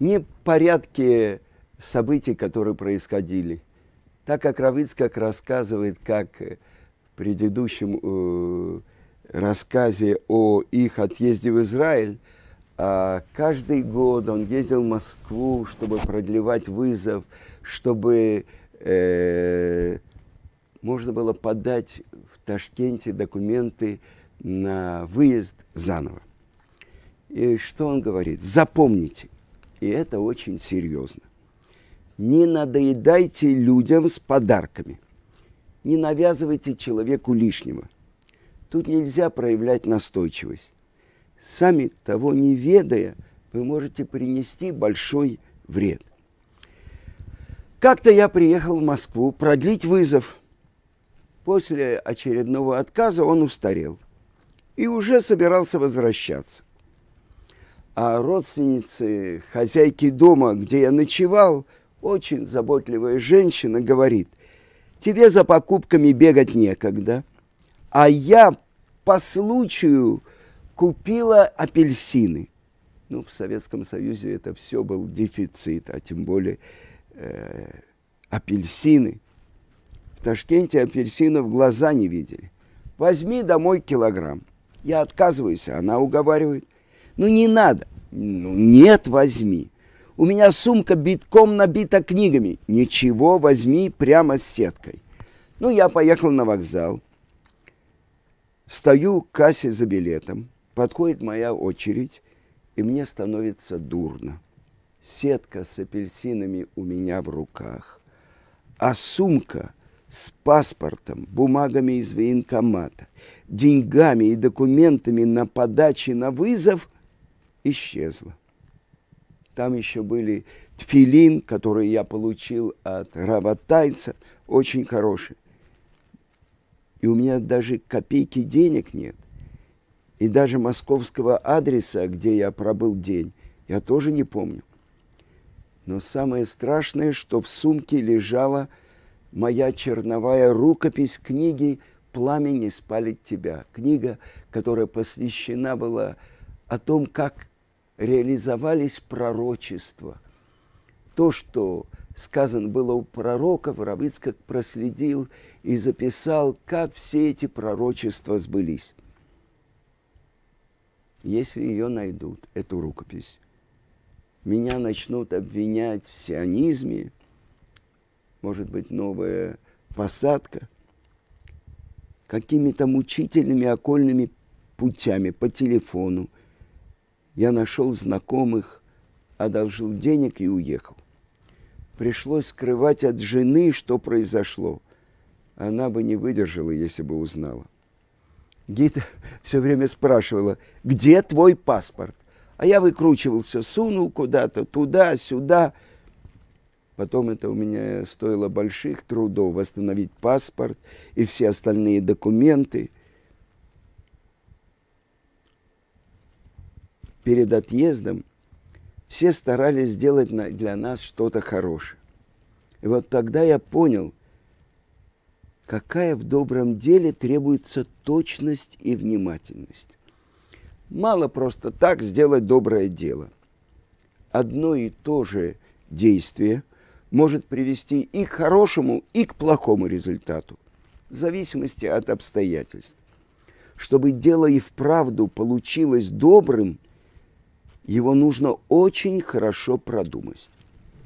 не в порядке событий, которые происходили. Так как Равицкак рассказывает, как в предыдущем э, рассказе о их отъезде в Израиль, а каждый год он ездил в Москву, чтобы продлевать вызов, чтобы э, можно было подать в Ташкенте документы на выезд заново. И что он говорит? Запомните, и это очень серьезно. Не надоедайте людям с подарками. Не навязывайте человеку лишнего. Тут нельзя проявлять настойчивость. Сами того не ведая, вы можете принести большой вред. Как-то я приехал в Москву продлить вызов. После очередного отказа он устарел и уже собирался возвращаться. А родственницы хозяйки дома, где я ночевал, очень заботливая женщина, говорит, тебе за покупками бегать некогда, а я по случаю купила апельсины. Ну, в Советском Союзе это все был дефицит, а тем более э, апельсины. В Ташкенте апельсинов глаза не видели. Возьми домой килограмм. Я отказываюсь, а она уговаривает. Ну не надо. Ну нет, возьми. У меня сумка битком набита книгами. Ничего, возьми прямо с сеткой. Ну, я поехал на вокзал. Стою к кассе за билетом. Подходит моя очередь, и мне становится дурно. Сетка с апельсинами у меня в руках, а сумка с паспортом, бумагами из военкомата, деньгами и документами на подачи на вызов – исчезла. Там еще были тфилин, который я получил от работайца, очень хороший. И у меня даже копейки денег нет. И даже московского адреса, где я пробыл день, я тоже не помню. Но самое страшное, что в сумке лежала моя черновая рукопись книги «Пламя не спалит тебя». Книга, которая посвящена была о том, как реализовались пророчества. То, что сказано было у пророков, Равицкак проследил и записал, как все эти пророчества сбылись. Если ее найдут, эту рукопись, меня начнут обвинять в сионизме, может быть, новая посадка, какими-то мучительными окольными путями по телефону – я нашел знакомых, одолжил денег и уехал. Пришлось скрывать от жены, что произошло. Она бы не выдержала, если бы узнала. Гита все время спрашивала, где твой паспорт? А я выкручивался, сунул куда-то, туда, сюда. Потом это у меня стоило больших трудов восстановить паспорт и все остальные документы – перед отъездом все старались сделать для нас что-то хорошее. И вот тогда я понял, какая в добром деле требуется точность и внимательность. Мало просто так сделать доброе дело. Одно и то же действие может привести и к хорошему, и к плохому результату, в зависимости от обстоятельств. Чтобы дело и вправду получилось добрым – его нужно очень хорошо продумать.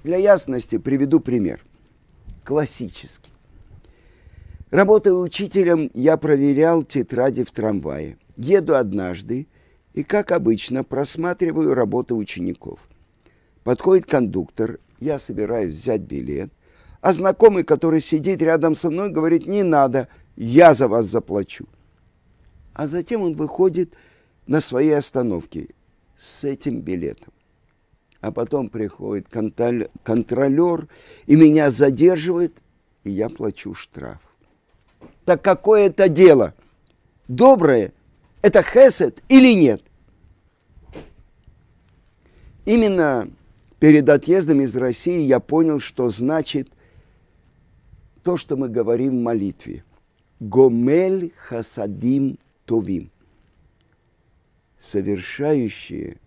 Для ясности приведу пример. Классический. Работая учителем, я проверял тетради в трамвае. Еду однажды и, как обычно, просматриваю работы учеников. Подходит кондуктор, я собираюсь взять билет, а знакомый, который сидит рядом со мной, говорит, не надо, я за вас заплачу. А затем он выходит на своей остановке с этим билетом. А потом приходит контролер и меня задерживает, и я плачу штраф. Так какое это дело? Доброе? Это хесед или нет? Именно перед отъездом из России я понял, что значит то, что мы говорим в молитве. Гомель хасадим товим совершающие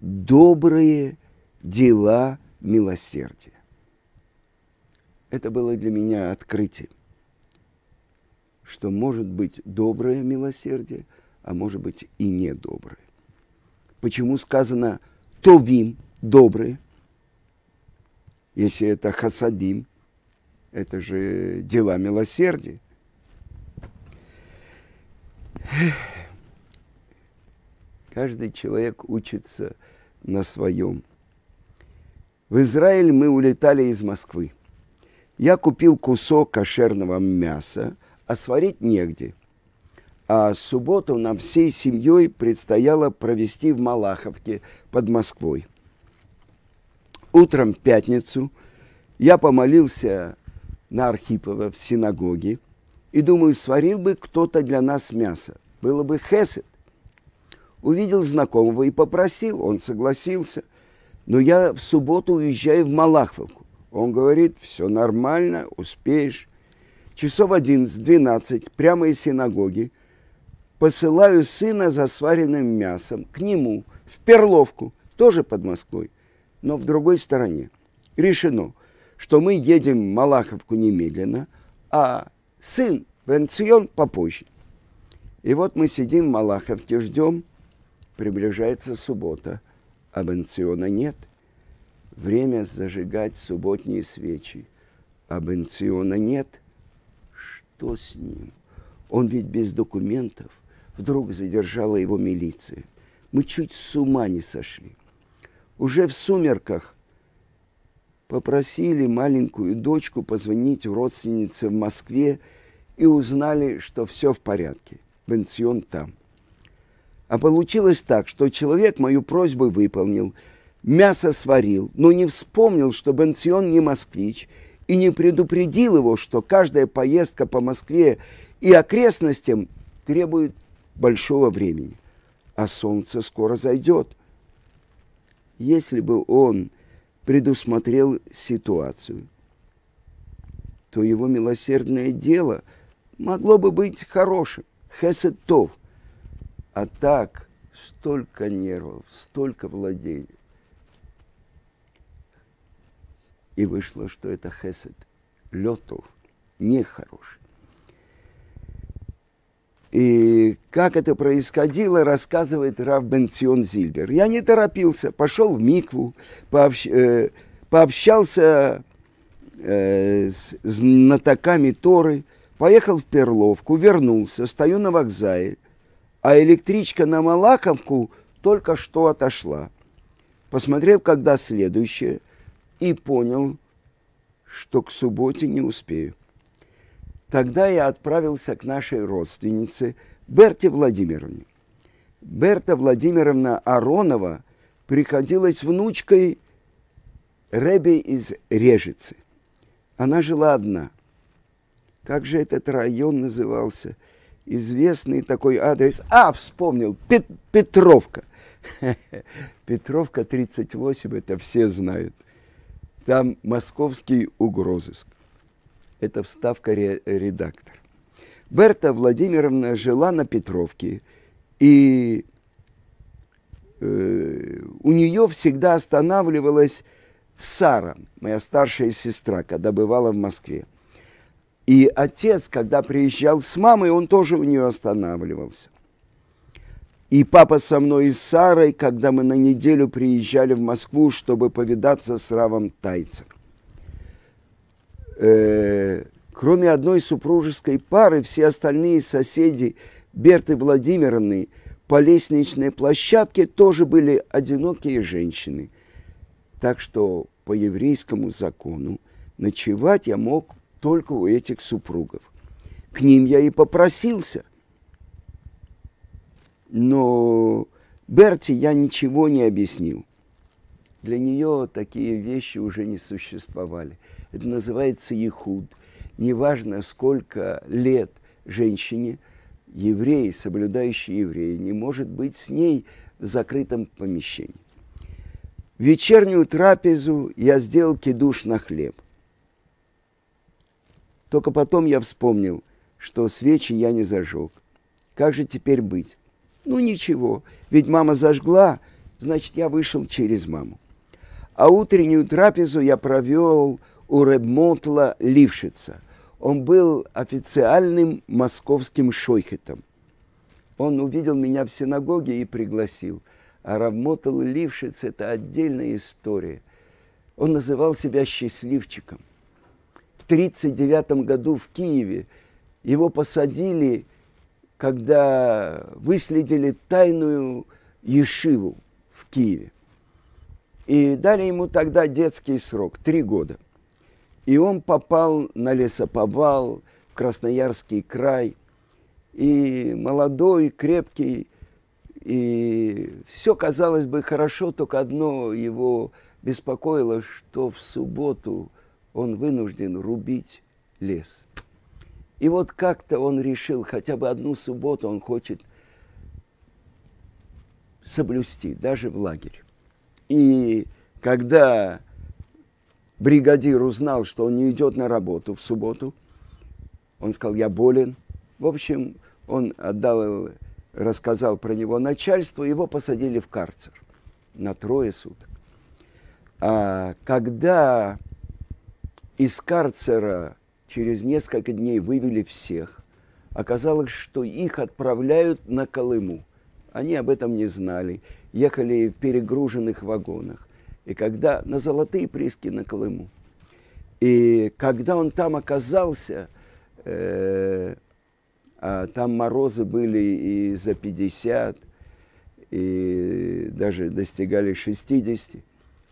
добрые дела милосердия. Это было для меня открытие, что может быть доброе милосердие, а может быть и недоброе. Почему сказано «товим» – добрые, если это хасадим, это же дела милосердия. Каждый человек учится на своем. В Израиль мы улетали из Москвы. Я купил кусок кошерного мяса, а сварить негде. А субботу нам всей семьей предстояло провести в Малаховке под Москвой. Утром пятницу я помолился на Архипова в синагоге и думаю, сварил бы кто-то для нас мясо. Было бы хесед увидел знакомого и попросил, он согласился. Но я в субботу уезжаю в Малаховку. Он говорит, все нормально, успеешь. Часов 11-12, прямо из синагоги, посылаю сына за сваренным мясом к нему, в Перловку, тоже под Москвой, но в другой стороне. Решено, что мы едем в Малаховку немедленно, а сын в Энцион попозже. И вот мы сидим в Малаховке, ждем – Приближается суббота, а бенциона нет. Время зажигать субботние свечи, а бенциона нет. Что с ним? Он ведь без документов. Вдруг задержала его милиция. Мы чуть с ума не сошли. Уже в сумерках попросили маленькую дочку позвонить родственнице в Москве и узнали, что все в порядке. Бенцион там – а получилось так, что человек мою просьбу выполнил, мясо сварил, но не вспомнил, что Бенцион не москвич, и не предупредил его, что каждая поездка по Москве и окрестностям требует большого времени, а солнце скоро зайдет. Если бы он предусмотрел ситуацию, то его милосердное дело могло бы быть хорошим, хесетов – а так столько нервов, столько владений. И вышло, что это хесед, летов, нехороший. И как это происходило, рассказывает Рав Бенцион Зильбер. Я не торопился, пошел в Микву, пообщ, э, пообщался э, с знатоками Торы, поехал в Перловку, вернулся, стою на вокзале, а электричка на Малаковку только что отошла. Посмотрел, когда следующая, и понял, что к субботе не успею. Тогда я отправился к нашей родственнице Берте Владимировне. Берта Владимировна Аронова приходилась внучкой Ребе из Режицы. Она жила одна. Как же этот район назывался – известный такой адрес. А, вспомнил, Пет, Петровка. Петровка 38, это все знают. Там московский угрозыск. Это вставка ре, редактор. Берта Владимировна жила на Петровке, и э, у нее всегда останавливалась Сара, моя старшая сестра, когда бывала в Москве. И отец, когда приезжал с мамой, он тоже у нее останавливался. И папа со мной и с Сарой, когда мы на неделю приезжали в Москву, чтобы повидаться с Равом Тайцем. Э, кроме одной супружеской пары, все остальные соседи Берты Владимировны по лестничной площадке тоже были одинокие женщины. Так что по еврейскому закону ночевать я мог только у этих супругов. К ним я и попросился. Но Берти я ничего не объяснил. Для нее такие вещи уже не существовали. Это называется ехуд. Неважно, сколько лет женщине, еврей, соблюдающий еврей, не может быть с ней в закрытом помещении. вечернюю трапезу я сделал кидуш на хлеб. Только потом я вспомнил, что свечи я не зажег. Как же теперь быть? Ну ничего, ведь мама зажгла, значит, я вышел через маму. А утреннюю трапезу я провел у Ребмотла Лившица. Он был официальным московским шойхетом. Он увидел меня в синагоге и пригласил. А Равмотл Лившиц – это отдельная история. Он называл себя счастливчиком. В 1939 году в Киеве его посадили, когда выследили тайную Ешиву в Киеве. И дали ему тогда детский срок, три года. И он попал на лесоповал в Красноярский край. И молодой, крепкий, и все казалось бы хорошо, только одно его беспокоило, что в субботу он вынужден рубить лес. И вот как-то он решил, хотя бы одну субботу он хочет соблюсти, даже в лагере. И когда бригадир узнал, что он не идет на работу в субботу, он сказал, я болен. В общем, он отдал, рассказал про него начальству, его посадили в карцер на трое суток. А когда из карцера через несколько дней вывели всех, оказалось, что их отправляют на Колыму. Они об этом не знали ехали в перегруженных вагонах. И когда на золотые прииски на Колыму. И когда он там оказался, э, а там морозы были и за 50, и даже достигали 60,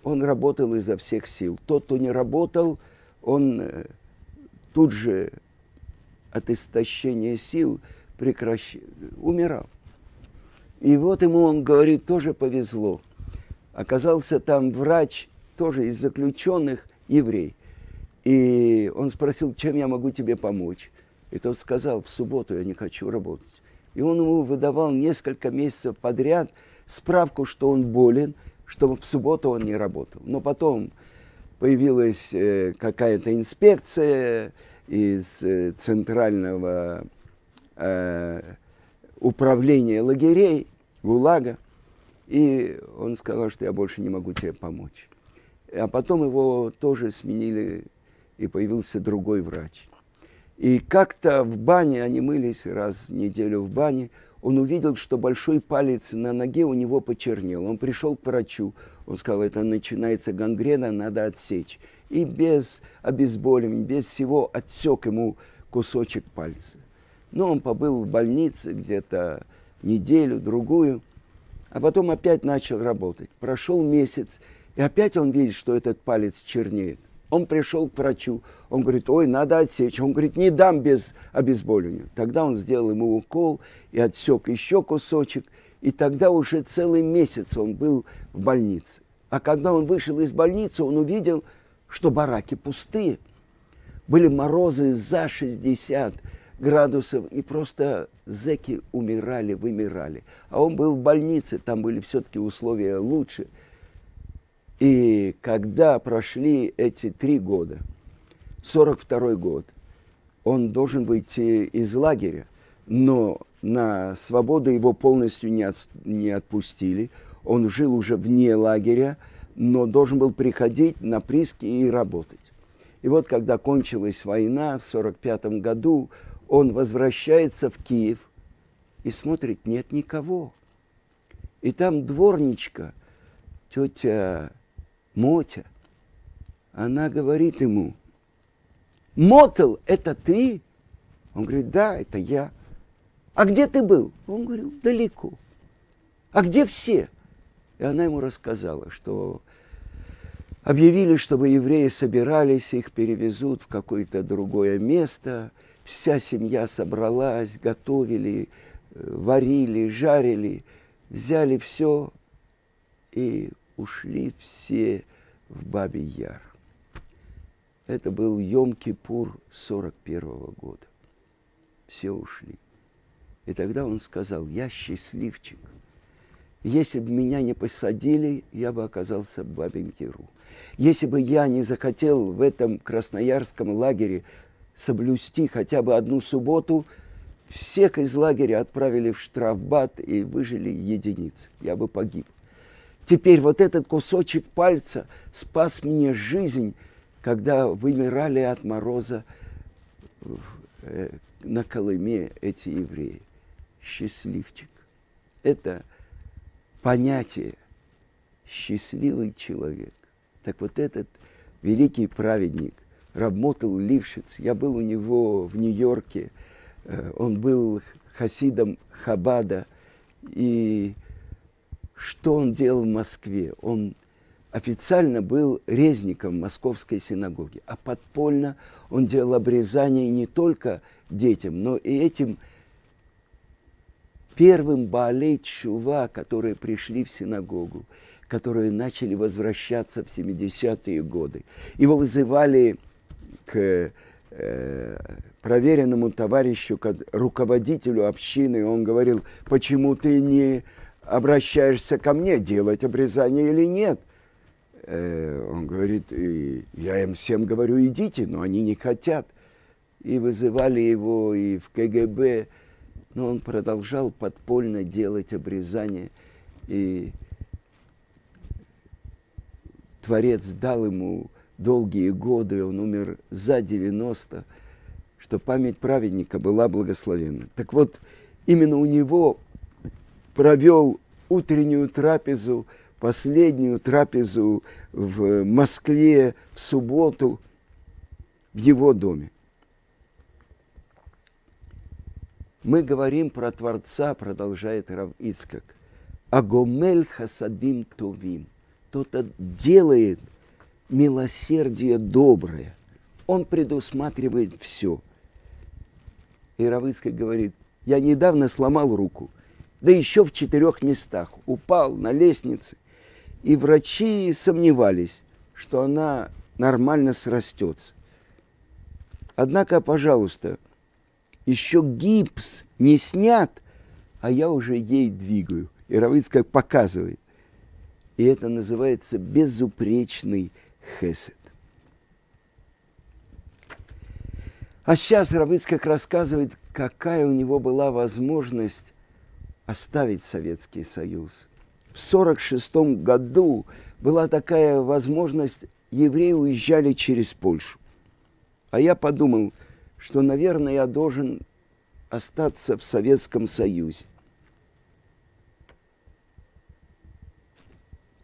он работал изо всех сил. Тот, кто не работал, он э, тут же от истощения сил прекращ... умирал. И вот ему, он говорит, тоже повезло. Оказался там врач, тоже из заключенных, еврей. И он спросил, чем я могу тебе помочь. И тот сказал, в субботу я не хочу работать. И он ему выдавал несколько месяцев подряд справку, что он болен, что в субботу он не работал. Но потом появилась э, какая-то инспекция из э, центрального э, управления лагерей, ГУЛАГа. И он сказал, что я больше не могу тебе помочь. А потом его тоже сменили, и появился другой врач. И как-то в бане, они мылись раз в неделю в бане, он увидел, что большой палец на ноге у него почернел. Он пришел к врачу, он сказал, это начинается гангрена, надо отсечь. И без обезболивания, без всего отсек ему кусочек пальца. Но он побыл в больнице где-то неделю, другую, а потом опять начал работать. Прошел месяц, и опять он видит, что этот палец чернеет. Он пришел к врачу, он говорит, ой, надо отсечь. Он говорит, не дам без обезболивания. Тогда он сделал ему укол и отсек еще кусочек, и тогда уже целый месяц он был в больнице. А когда он вышел из больницы, он увидел, что бараки пустые. Были морозы за 60, градусов, и просто зеки умирали, вымирали. А он был в больнице, там были все-таки условия лучше. И когда прошли эти три года, 42 год, он должен выйти из лагеря, но на свободу его полностью не, от, не отпустили. Он жил уже вне лагеря, но должен был приходить на приски и работать. И вот когда кончилась война в 1945 году, он возвращается в Киев и смотрит, нет никого. И там дворничка, тетя Мотя, она говорит ему, Мотел, это ты? Он говорит, да, это я. А где ты был? Он говорил, далеко. А где все? И она ему рассказала, что объявили, чтобы евреи собирались, их перевезут в какое-то другое место – вся семья собралась, готовили, э, варили, жарили, взяли все и ушли все в Бабий Яр. Это был Йом-Кипур 41 -го года. Все ушли. И тогда он сказал, я счастливчик. Если бы меня не посадили, я бы оказался в Бабьем Яру. Если бы я не захотел в этом красноярском лагере соблюсти хотя бы одну субботу, всех из лагеря отправили в штрафбат и выжили единицы. Я бы погиб. Теперь вот этот кусочек пальца спас мне жизнь, когда вымирали от мороза э, на Колыме эти евреи. Счастливчик. Это понятие счастливый человек. Так вот этот великий праведник, работал Лившиц, я был у него в Нью-Йорке, э, он был хасидом Хабада, и что он делал в Москве? Он официально был резником Московской синагоги, а подпольно он делал обрезание не только детям, но и этим первым Баалей Чува, которые пришли в синагогу, которые начали возвращаться в 70-е годы. Его вызывали к э, проверенному товарищу, к руководителю общины, он говорил, почему ты не обращаешься ко мне, делать обрезание или нет. Э, он говорит, я им всем говорю, идите, но они не хотят. И вызывали его и в КГБ, но он продолжал подпольно делать обрезание. И Творец дал ему долгие годы, он умер за 90, что память праведника была благословенна. Так вот, именно у него провел утреннюю трапезу, последнюю трапезу в Москве в субботу в его доме. Мы говорим про Творца, продолжает Рав Ицкак. Агомель хасадим тувим. Кто-то делает милосердие доброе. Он предусматривает все. И Рав Ицкак говорит, я недавно сломал руку – да еще в четырех местах. Упал на лестнице. И врачи сомневались, что она нормально срастется. Однако, пожалуйста, еще гипс не снят, а я уже ей двигаю. И Равыцкак показывает. И это называется безупречный хесед. А сейчас Равыцкак рассказывает, какая у него была возможность оставить Советский Союз. В 1946 году была такая возможность, евреи уезжали через Польшу. А я подумал, что, наверное, я должен остаться в Советском Союзе.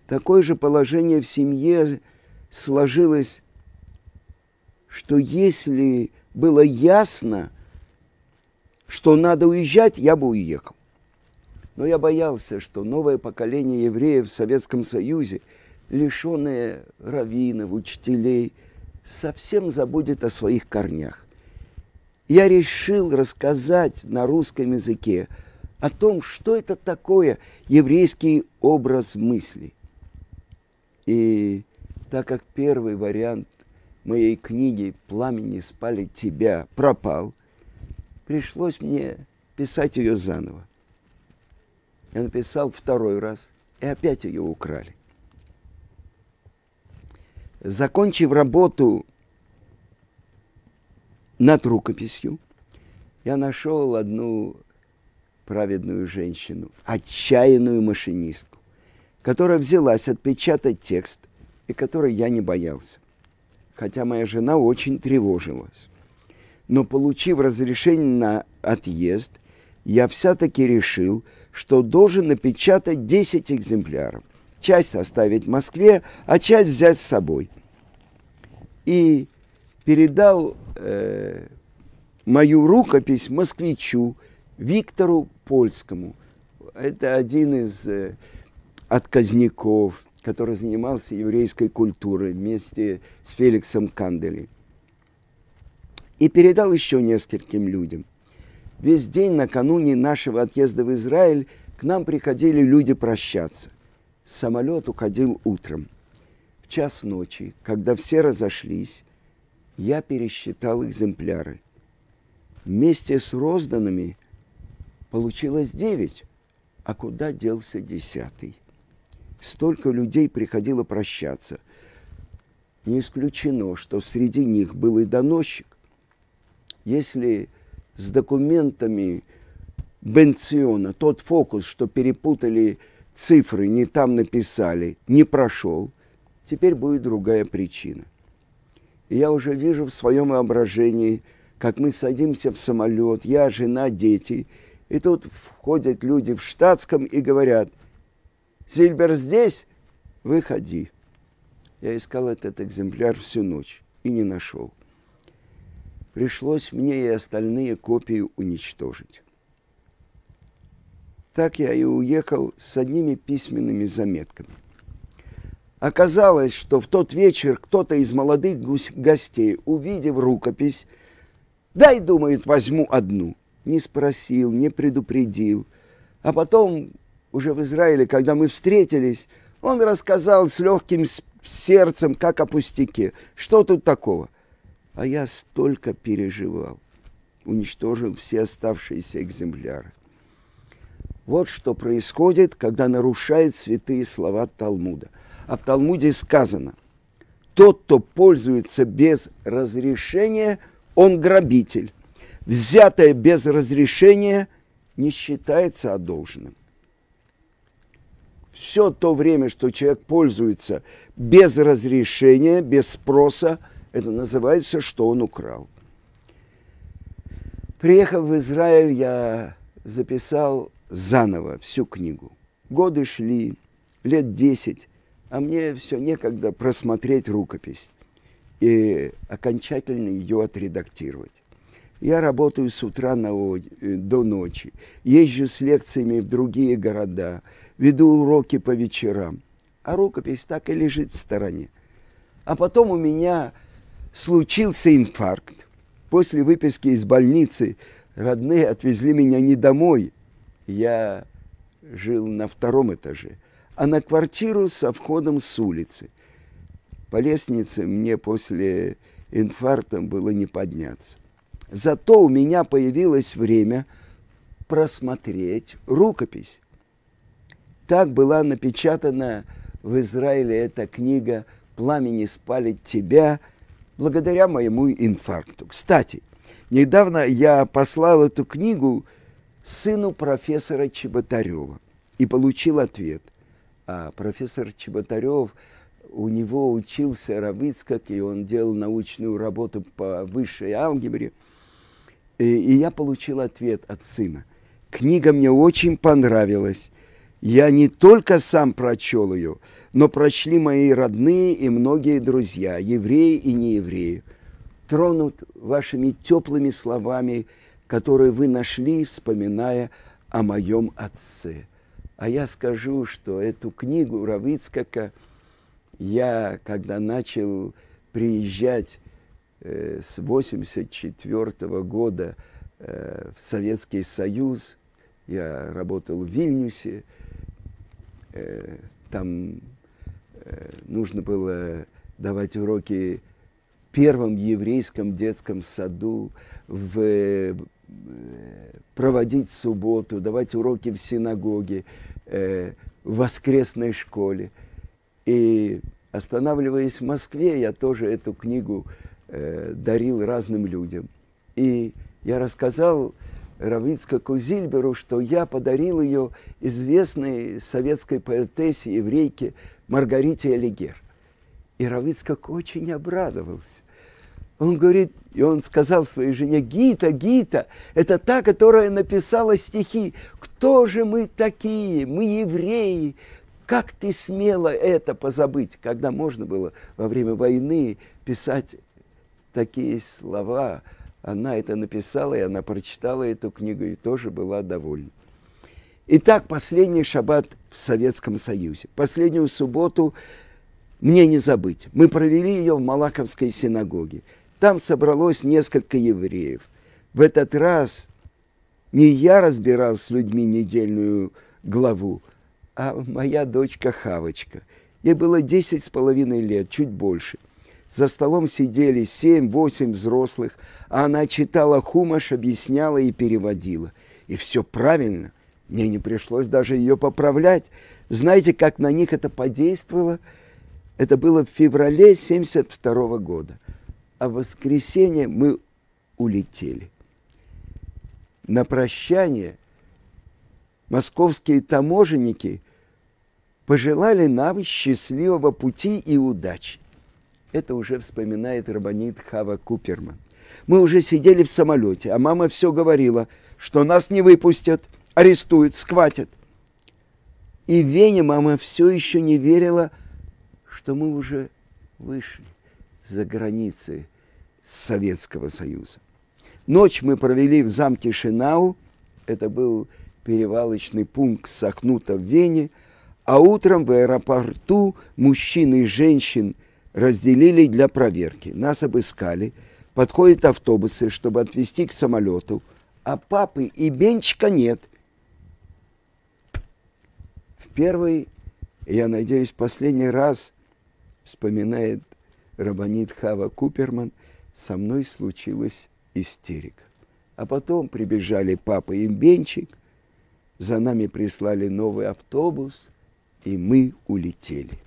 Такое же положение в семье сложилось, что если было ясно, что надо уезжать, я бы уехал. Но я боялся, что новое поколение евреев в Советском Союзе, лишенное раввинов, учителей, совсем забудет о своих корнях. Я решил рассказать на русском языке о том, что это такое еврейский образ мысли. И так как первый вариант моей книги «Пламени спали тебя» пропал, пришлось мне писать ее заново. Я написал второй раз, и опять ее украли. Закончив работу над рукописью, я нашел одну праведную женщину, отчаянную машинистку, которая взялась отпечатать текст, и которой я не боялся. Хотя моя жена очень тревожилась. Но получив разрешение на отъезд, я все-таки решил, что должен напечатать 10 экземпляров. Часть оставить в Москве, а часть взять с собой. И передал э, мою рукопись москвичу Виктору Польскому. Это один из э, отказников, который занимался еврейской культурой вместе с Феликсом Кандели. И передал еще нескольким людям – Весь день накануне нашего отъезда в Израиль к нам приходили люди прощаться. Самолет уходил утром. В час ночи, когда все разошлись, я пересчитал экземпляры. Вместе с розданными получилось девять, а куда делся десятый? Столько людей приходило прощаться. Не исключено, что среди них был и доносчик. Если с документами Бенциона, тот фокус, что перепутали цифры не там написали, не прошел, теперь будет другая причина. Я уже вижу в своем воображении, как мы садимся в самолет, я, жена, дети, и тут входят люди в штатском и говорят, Зильбер здесь? Выходи. Я искал этот экземпляр всю ночь и не нашел. Пришлось мне и остальные копии уничтожить. Так я и уехал с одними письменными заметками. Оказалось, что в тот вечер кто-то из молодых гостей, увидев рукопись, дай, думает, возьму одну. Не спросил, не предупредил. А потом, уже в Израиле, когда мы встретились, он рассказал с легким сердцем, как о пустяке. Что тут такого? А я столько переживал. Уничтожил все оставшиеся экземпляры. Вот что происходит, когда нарушает святые слова Талмуда. А в Талмуде сказано, тот, кто пользуется без разрешения, он грабитель. Взятое без разрешения не считается одолженным все то время, что человек пользуется без разрешения, без спроса, это называется, что он украл. Приехав в Израиль, я записал заново всю книгу. Годы шли, лет десять, а мне все некогда просмотреть рукопись и окончательно ее отредактировать. Я работаю с утра на, до ночи, езжу с лекциями в другие города – веду уроки по вечерам, а рукопись так и лежит в стороне. А потом у меня случился инфаркт. После выписки из больницы родные отвезли меня не домой. Я жил на втором этаже, а на квартиру со входом с улицы. По лестнице мне после инфаркта было не подняться. Зато у меня появилось время просмотреть рукопись. Так была напечатана в Израиле эта книга «Пламени спалит тебя» благодаря моему инфаркту. Кстати, недавно я послал эту книгу сыну профессора Чеботарева и получил ответ. А профессор Чеботарев, у него учился Равицкак, и он делал научную работу по высшей алгебре. И, и я получил ответ от сына. Книга мне очень понравилась я не только сам прочел ее, но прочли мои родные и многие друзья, евреи и неевреи, тронут вашими теплыми словами, которые вы нашли, вспоминая о моем отце. А я скажу, что эту книгу Равицкака я, когда начал приезжать э, с 1984 -го года э, в Советский Союз, я работал в Вильнюсе, Э, там э, нужно было давать уроки в первом еврейском детском саду, в, э, проводить субботу, давать уроки в синагоге, в воскресной школе. И останавливаясь в Москве, я тоже эту книгу дарил разным людям. И я рассказал Равицкаку Зильберу, что я подарил ее известной советской поэтессе, еврейке Маргарите Алигер. И Равицкак очень обрадовался. Он говорит, и он сказал своей жене, Гита, Гита, это та, которая написала стихи. Кто же мы такие? Мы евреи. Как ты смела это позабыть, когда можно было во время войны писать такие слова – она это написала, и она прочитала эту книгу и тоже была довольна. Итак, последний шаббат в Советском Союзе. Последнюю субботу мне не забыть. Мы провели ее в Малаковской синагоге. Там собралось несколько евреев. В этот раз не я разбирал с людьми недельную главу, а моя дочка Хавочка. Ей было десять с половиной лет, чуть больше. За столом сидели семь-восемь взрослых, а она читала хумаш, объясняла и переводила. И все правильно. Мне не пришлось даже ее поправлять. Знаете, как на них это подействовало? Это было в феврале 72 года. А в воскресенье мы улетели. На прощание московские таможенники пожелали нам счастливого пути и удачи. Это уже вспоминает Рабанит Хава Куперман. Мы уже сидели в самолете, а мама все говорила, что нас не выпустят, арестуют, схватят. И в Вене мама все еще не верила, что мы уже вышли за границы Советского Союза. Ночь мы провели в замке Шинау, это был перевалочный пункт Сахнута в Вене, а утром в аэропорту мужчин и женщин разделили для проверки. Нас обыскали, подходят автобусы, чтобы отвезти к самолету, а папы и Бенчика нет. В первый, я надеюсь, последний раз, вспоминает Рабанит Хава Куперман, со мной случилась истерика. А потом прибежали папа и Бенчик, за нами прислали новый автобус, и мы улетели.